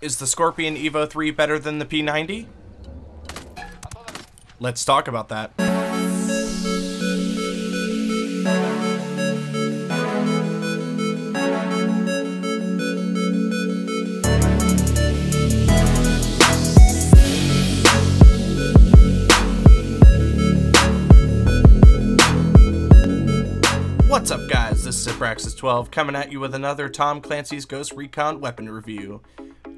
Is the Scorpion Evo 3 better than the P90? Let's talk about that. What's up guys, this is Abraxis12 coming at you with another Tom Clancy's Ghost Recon weapon review.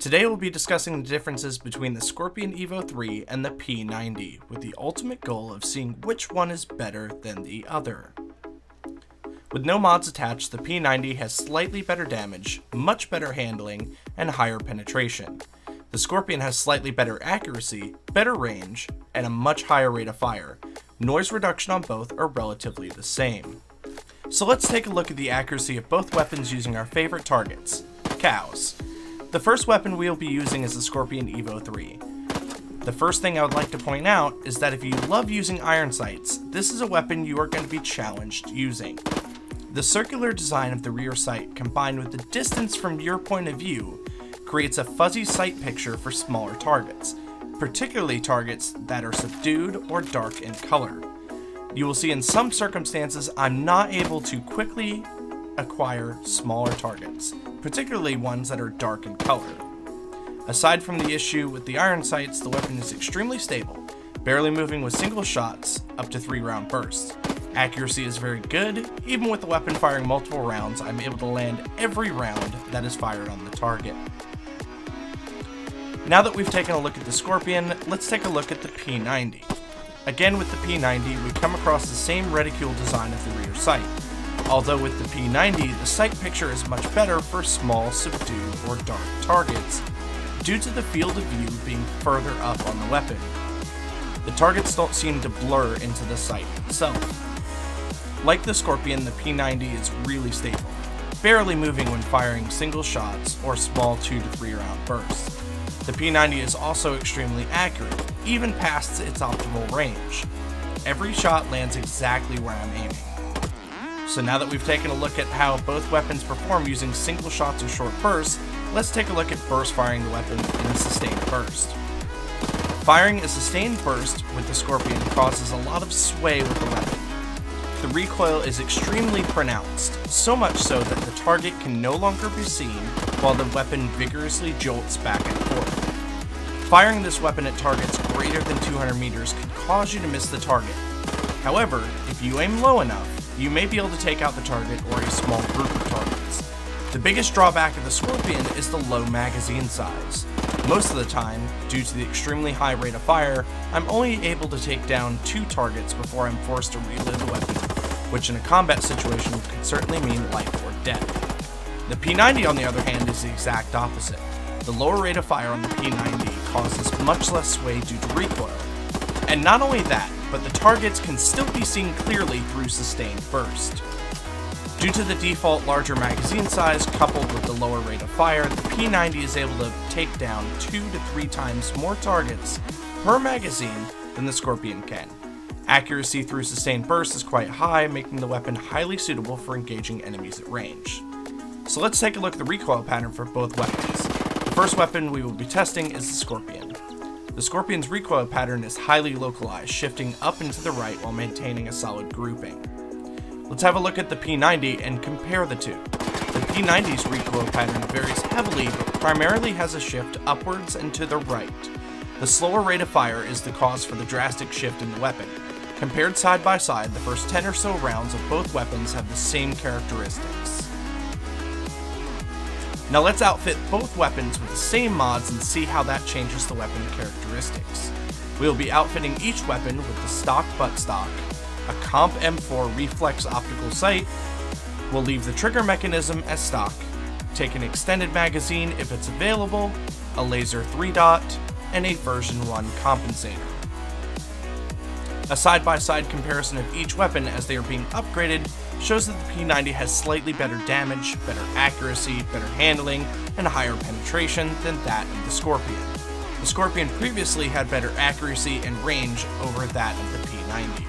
Today we'll be discussing the differences between the Scorpion Evo 3 and the P90, with the ultimate goal of seeing which one is better than the other. With no mods attached, the P90 has slightly better damage, much better handling, and higher penetration. The Scorpion has slightly better accuracy, better range, and a much higher rate of fire. Noise reduction on both are relatively the same. So let's take a look at the accuracy of both weapons using our favorite targets, cows. The first weapon we'll be using is the Scorpion Evo 3. The first thing I would like to point out is that if you love using iron sights, this is a weapon you are going to be challenged using. The circular design of the rear sight combined with the distance from your point of view creates a fuzzy sight picture for smaller targets, particularly targets that are subdued or dark in color. You will see in some circumstances I'm not able to quickly acquire smaller targets, particularly ones that are dark in color. Aside from the issue with the iron sights, the weapon is extremely stable, barely moving with single shots up to 3 round bursts. Accuracy is very good, even with the weapon firing multiple rounds, I'm able to land every round that is fired on the target. Now that we've taken a look at the Scorpion, let's take a look at the P90. Again with the P90, we come across the same reticule design of the rear sight. Although with the P90, the sight picture is much better for small, subdued, or dark targets, due to the field of view being further up on the weapon. The targets don't seem to blur into the sight itself. Like the Scorpion, the P90 is really stable, barely moving when firing single shots or small 2 to 3 round bursts. The P90 is also extremely accurate, even past its optimal range. Every shot lands exactly where I'm aiming. So now that we've taken a look at how both weapons perform using single shots or short bursts, let's take a look at burst firing the weapon in a sustained burst. Firing a sustained burst with the Scorpion causes a lot of sway with the weapon. The recoil is extremely pronounced, so much so that the target can no longer be seen while the weapon vigorously jolts back and forth. Firing this weapon at targets greater than 200 meters could cause you to miss the target. However, if you aim low enough, you may be able to take out the target or a small group of targets. The biggest drawback of the Scorpion is the low magazine size. Most of the time, due to the extremely high rate of fire, I'm only able to take down two targets before I'm forced to reload the weapon, which in a combat situation could certainly mean life or death. The P90 on the other hand is the exact opposite. The lower rate of fire on the P90 causes much less sway due to recoil. And not only that, but the targets can still be seen clearly through sustained burst. Due to the default larger magazine size coupled with the lower rate of fire, the P90 is able to take down 2 to 3 times more targets per magazine than the Scorpion can. Accuracy through sustained burst is quite high, making the weapon highly suitable for engaging enemies at range. So let's take a look at the recoil pattern for both weapons. The first weapon we will be testing is the Scorpion. The Scorpion's recoil pattern is highly localized, shifting up and to the right while maintaining a solid grouping. Let's have a look at the P90 and compare the two. The P90's recoil pattern varies heavily, but primarily has a shift upwards and to the right. The slower rate of fire is the cause for the drastic shift in the weapon. Compared side by side, the first 10 or so rounds of both weapons have the same characteristics. Now let's outfit both weapons with the same mods and see how that changes the weapon characteristics. We will be outfitting each weapon with the stock buttstock, a Comp M4 reflex optical sight, we'll leave the trigger mechanism as stock, take an extended magazine if it's available, a laser 3 dot, and a version 1 compensator. A side-by-side -side comparison of each weapon as they are being upgraded shows that the P90 has slightly better damage, better accuracy, better handling, and higher penetration than that of the Scorpion. The Scorpion previously had better accuracy and range over that of the P90.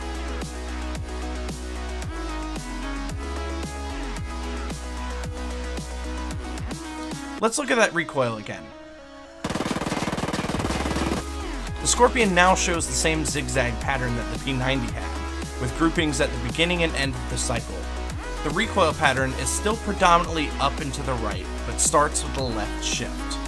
Let's look at that recoil again. The Scorpion now shows the same zigzag pattern that the P90 had, with groupings at the beginning and end of the cycle. The recoil pattern is still predominantly up and to the right, but starts with the left shift.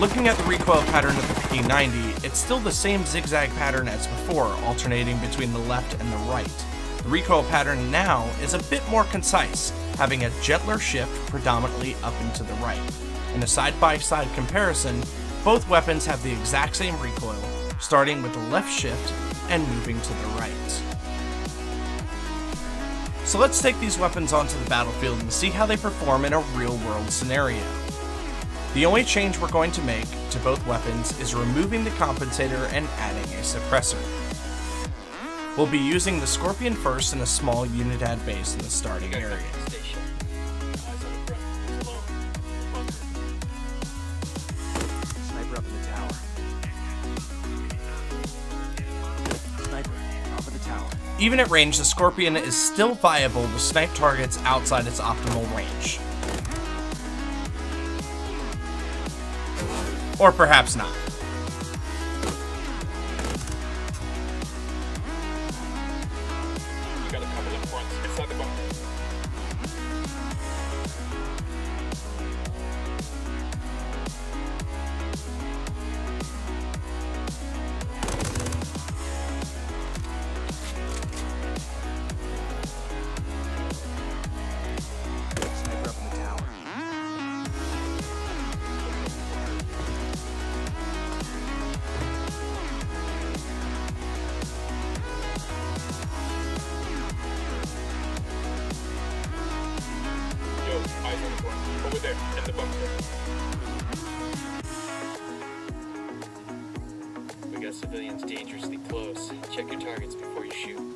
Looking at the recoil pattern of the P90, it's still the same zigzag pattern as before, alternating between the left and the right. The recoil pattern now is a bit more concise, having a gentler shift predominantly up and to the right. In a side-by-side -side comparison, both weapons have the exact same recoil, starting with the left shift and moving to the right. So let's take these weapons onto the battlefield and see how they perform in a real-world scenario. The only change we're going to make to both weapons is removing the compensator and adding a suppressor. We'll be using the Scorpion first in a small Unidad base in the starting area. Even at range, the Scorpion is still viable to snipe targets outside its optimal range. Or perhaps not. There, the. We got civilians dangerously close. Check your targets before you shoot.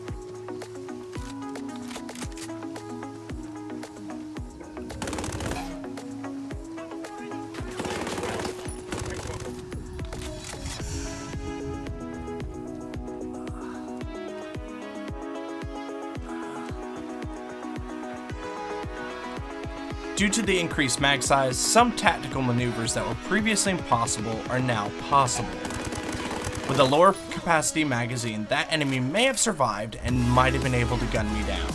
Due to the increased mag size, some tactical maneuvers that were previously impossible are now possible. With a lower capacity magazine, that enemy may have survived and might have been able to gun me down.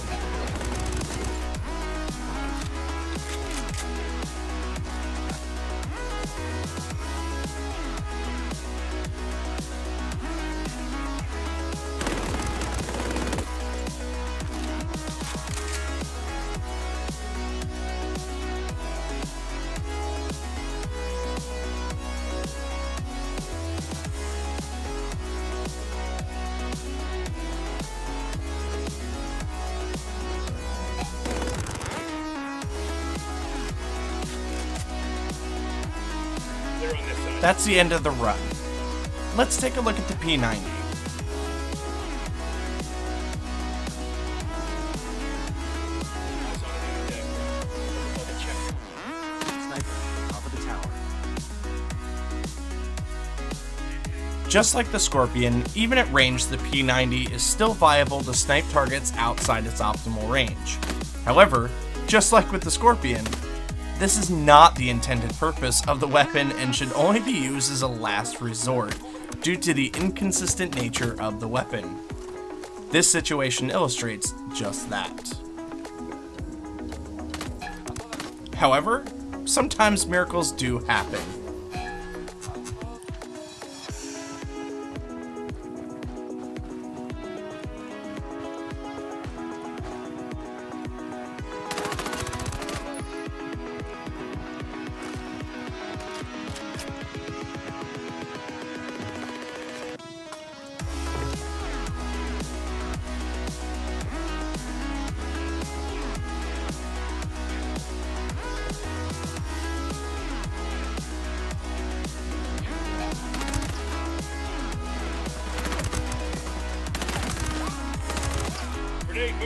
That's the end of the run. Let's take a look at the P90. Just like the Scorpion, even at range, the P90 is still viable to snipe targets outside its optimal range. However, just like with the Scorpion, this is not the intended purpose of the weapon and should only be used as a last resort, due to the inconsistent nature of the weapon. This situation illustrates just that. However, sometimes miracles do happen.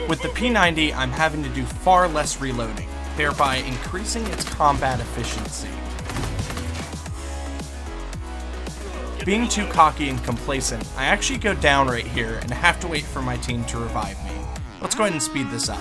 With the P90, I'm having to do far less reloading, thereby increasing its combat efficiency. Being too cocky and complacent, I actually go down right here and have to wait for my team to revive me. Let's go ahead and speed this up.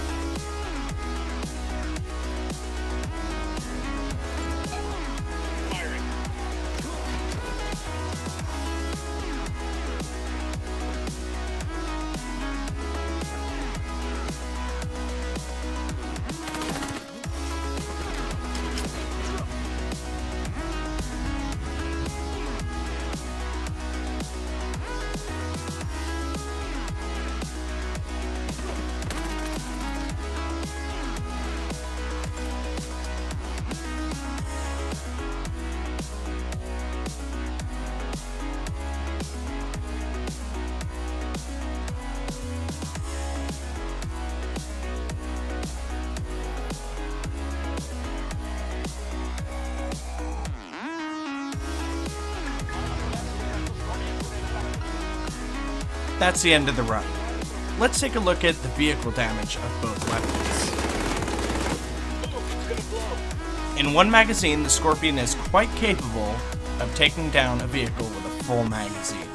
That's the end of the run. Let's take a look at the vehicle damage of both weapons. In one magazine, the Scorpion is quite capable of taking down a vehicle with a full magazine.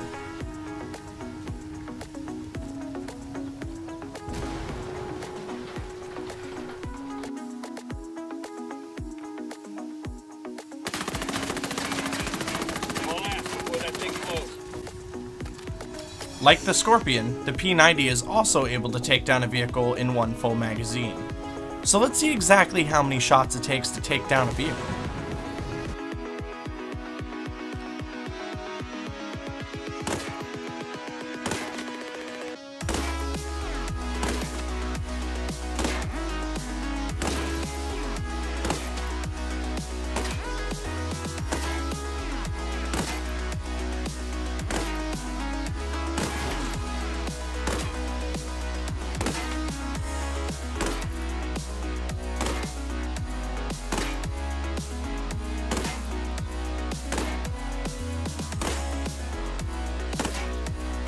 Like the Scorpion, the P90 is also able to take down a vehicle in one full magazine. So let's see exactly how many shots it takes to take down a vehicle.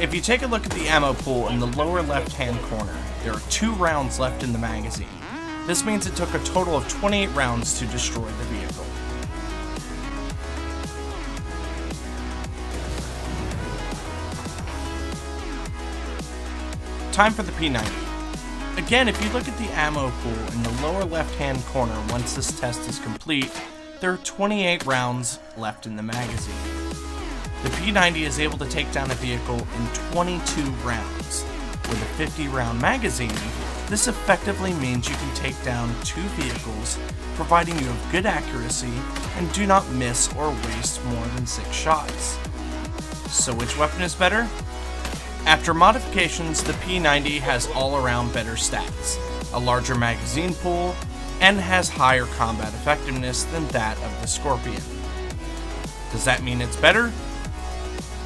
If you take a look at the ammo pool in the lower left hand corner, there are two rounds left in the magazine. This means it took a total of 28 rounds to destroy the vehicle. Time for the P90. Again, if you look at the ammo pool in the lower left hand corner once this test is complete, there are 28 rounds left in the magazine. The P90 is able to take down a vehicle in 22 rounds. With a 50 round magazine, this effectively means you can take down two vehicles, providing you have good accuracy and do not miss or waste more than 6 shots. So which weapon is better? After modifications, the P90 has all around better stats, a larger magazine pool, and has higher combat effectiveness than that of the Scorpion. Does that mean it's better?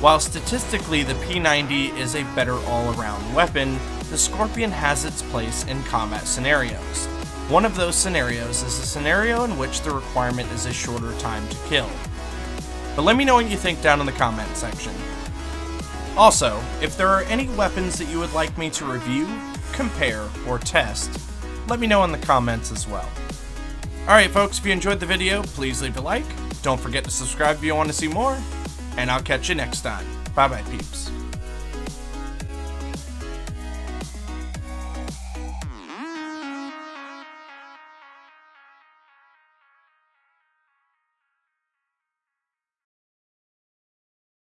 While statistically the P90 is a better all-around weapon, the Scorpion has its place in combat scenarios. One of those scenarios is a scenario in which the requirement is a shorter time to kill. But let me know what you think down in the comment section. Also, if there are any weapons that you would like me to review, compare, or test, let me know in the comments as well. Alright folks, if you enjoyed the video, please leave a like, don't forget to subscribe if you want to see more, and I'll catch you next time. Bye bye, peeps.